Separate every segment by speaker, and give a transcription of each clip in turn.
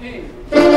Speaker 1: 15.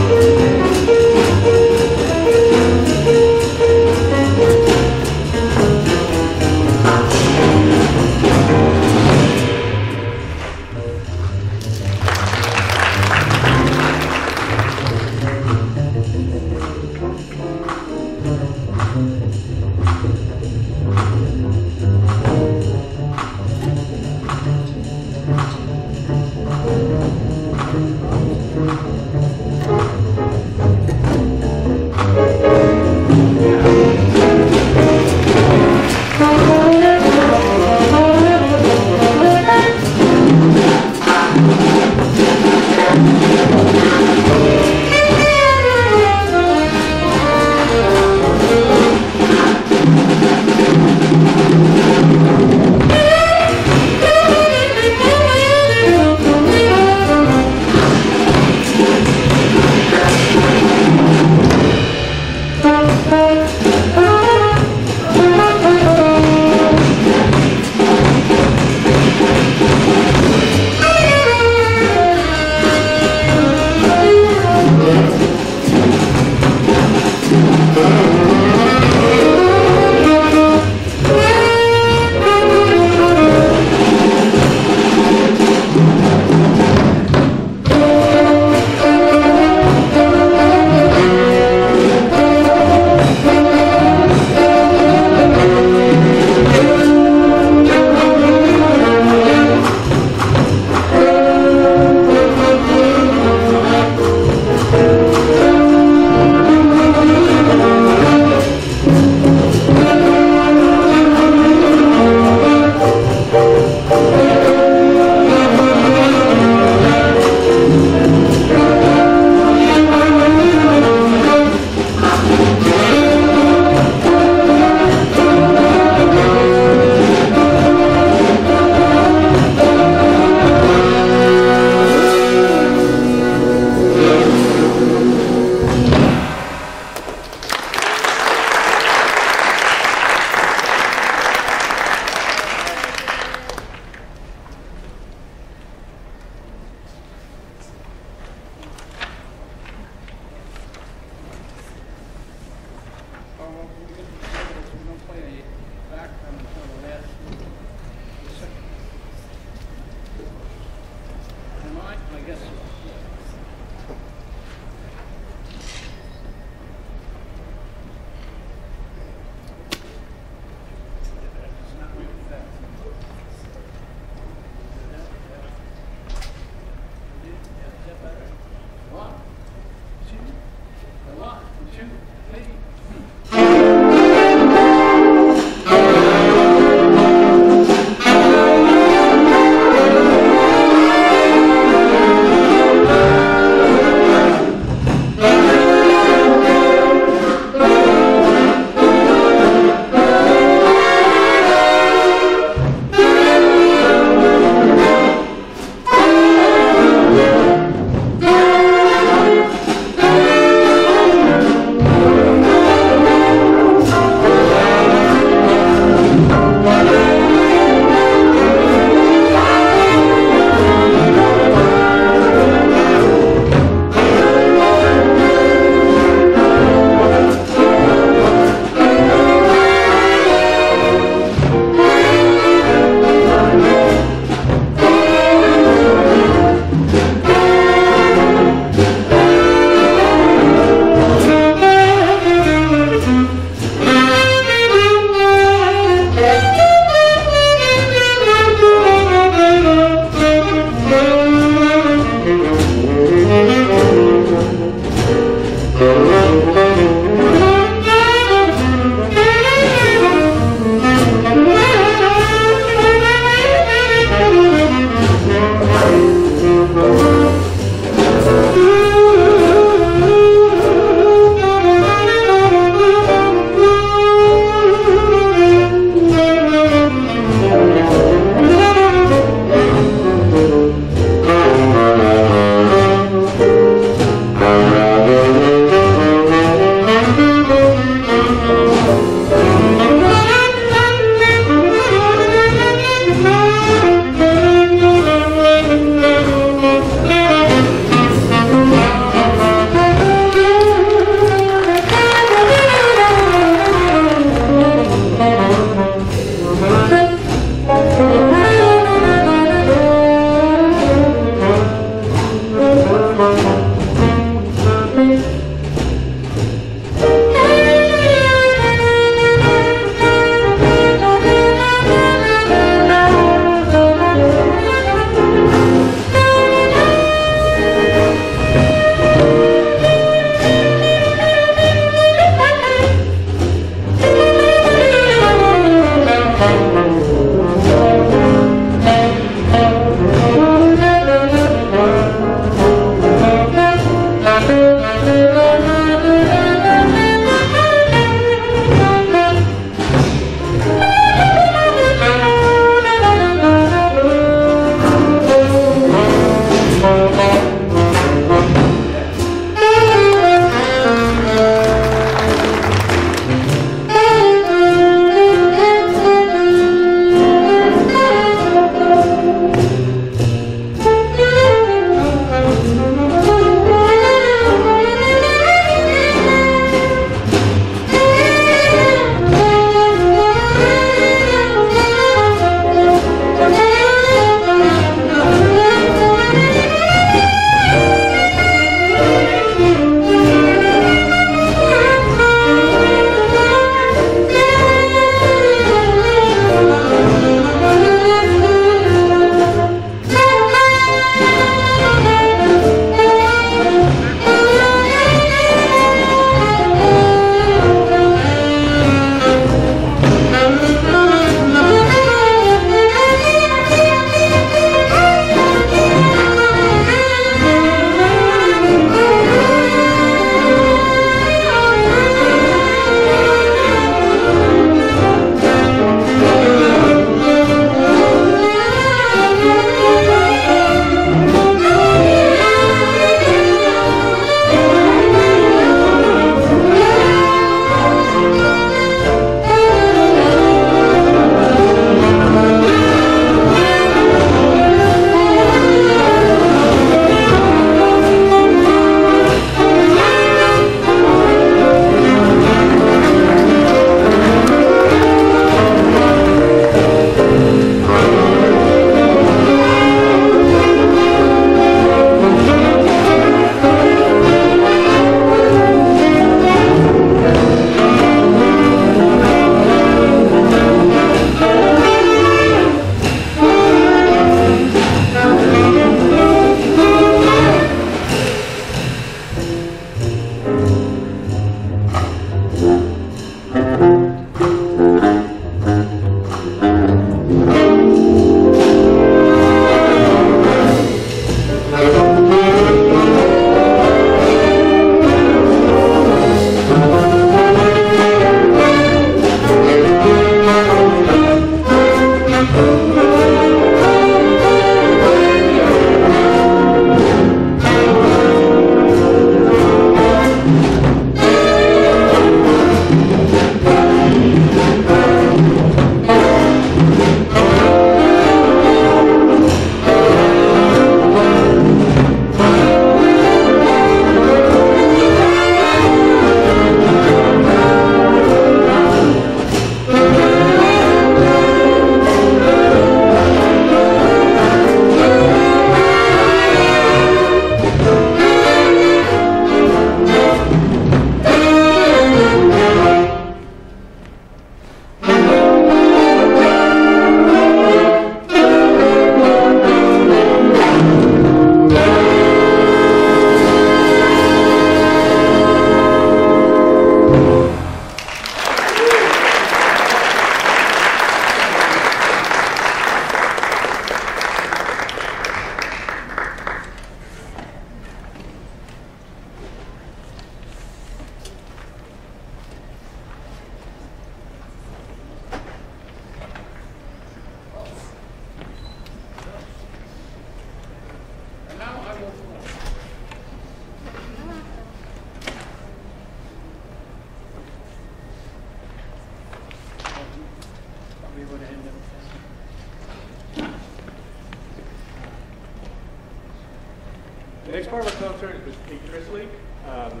Speaker 1: Concert is with Pete Christlieb. Um,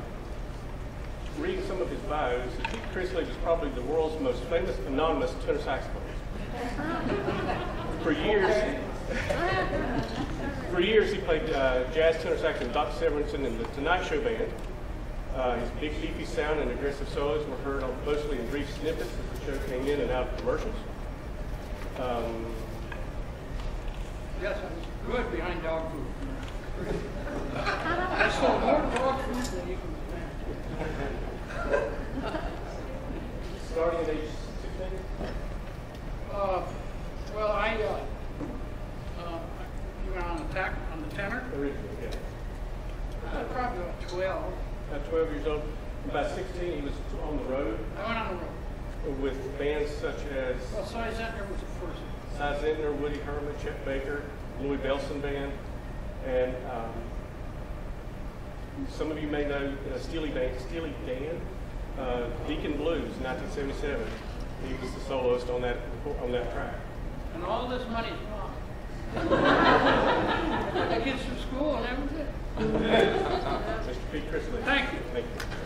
Speaker 1: reading some of his bios, Pete Christlieb was probably the world's most famous anonymous tenor saxophonist. For years, for years he played uh, jazz tenor sax with Doc Severinsen in the Tonight Show band. Uh, his big beefy sound and aggressive solos were heard mostly in brief snippets as the show came in and out of commercials. Um,
Speaker 2: Yes, I'm good behind dog food. I sold more dog food than you can imagine.
Speaker 1: starting at age 16,
Speaker 2: Uh, well, I, uh, uh, you went on the tack, on the tenor,
Speaker 1: originally, yeah.
Speaker 2: uh, probably about twelve.
Speaker 1: At 12 years old, about 16, he was on the road
Speaker 2: I went on the road.
Speaker 1: with bands such as
Speaker 2: Well, Si The.
Speaker 1: Si Zentner, Woody Herman, Chet Baker, Louie Bellson Band, and um, some of you may know uh, Steely Dan, Steely Dan, uh, Deacon Blues, 1977. He was the soloist on that on that track.
Speaker 2: And all this money's gone. I get through school and everything.
Speaker 1: Mr. Pete Christlieb.
Speaker 2: Thank you.
Speaker 1: Thank you.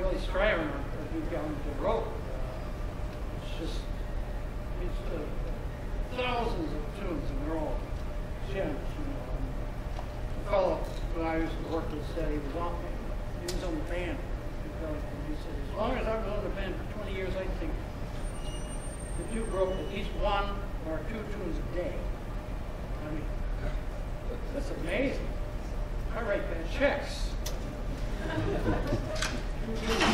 Speaker 2: Billy Strayhorn or Duke Ellington wrote. Uh, it's just, it's uh, thousands of tunes and they're all gems, you know. And the fellow, when I used to work with, said he was on, he was on the band. He said, as long as I was on the band for 20 years, I think the Duke wrote at least one or two tunes a day. I mean, that's amazing. I write bad checks.
Speaker 3: Thank
Speaker 2: you.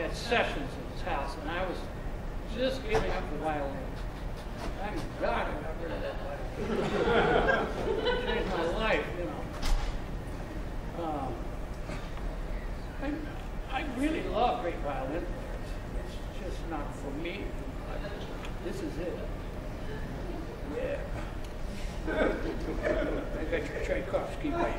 Speaker 2: had sessions at his house, and I was just giving up the violin. Thank God I got rid of that violin. changed my life, you know. Um, I, I really love great violin players. It's just not for me. This is it. Yeah. I got your Tchaikovsky way.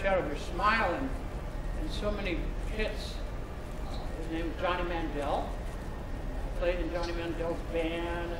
Speaker 2: Shadow of Your Smile and, and so many hits. His name was Johnny Mandel. Played in Johnny Mandel's band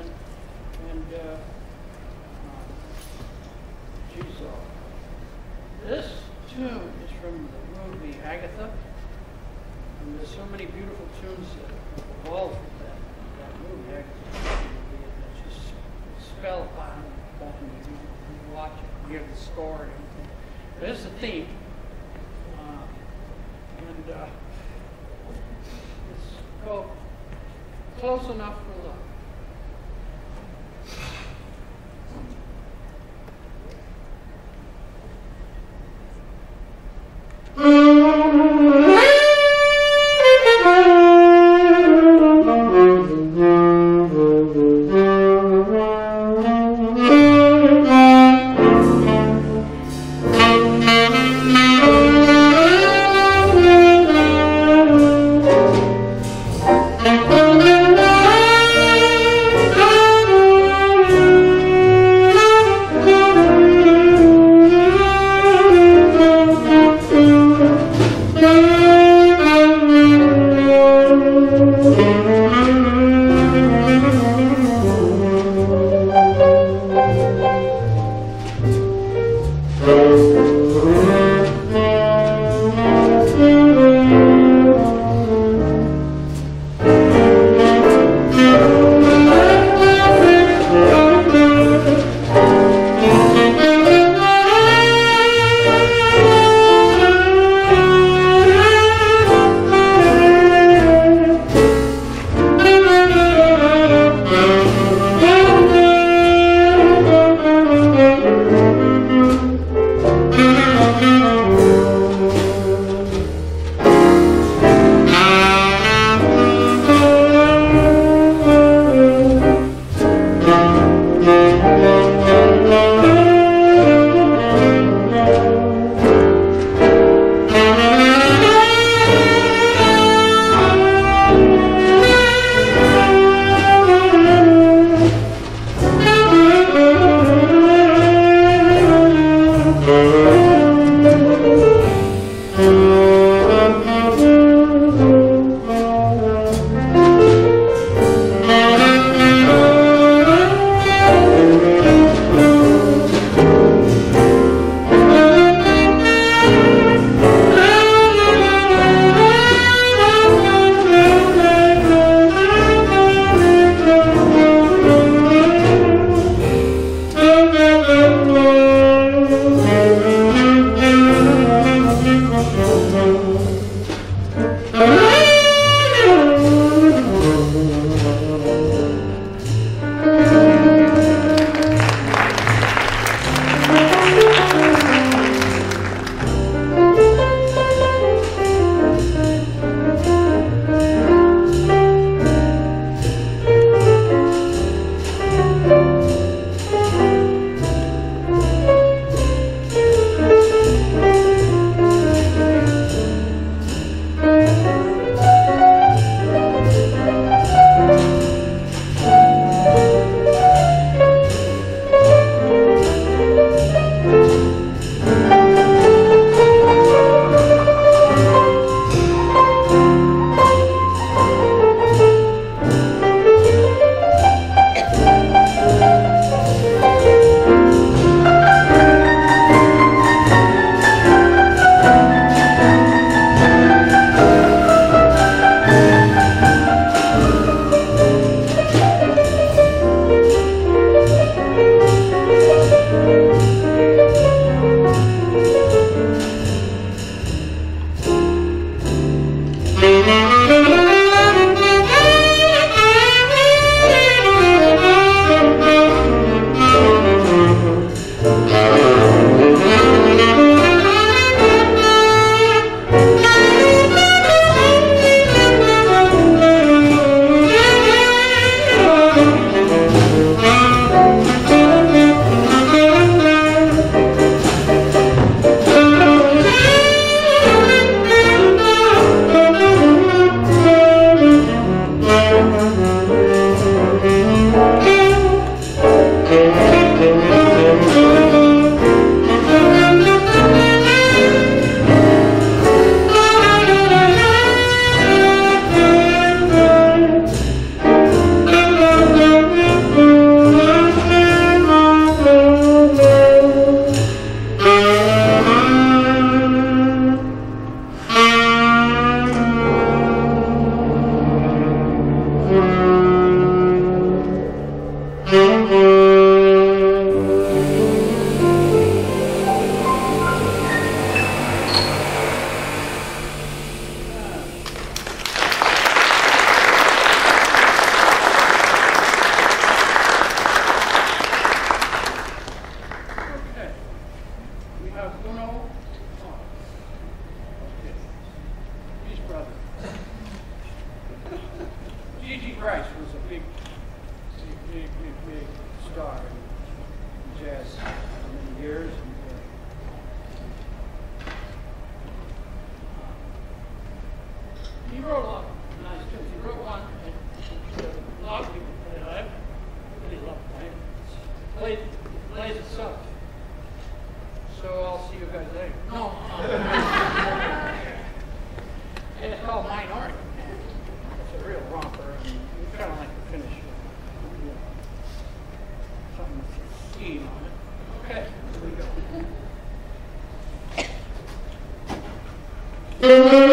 Speaker 3: Thank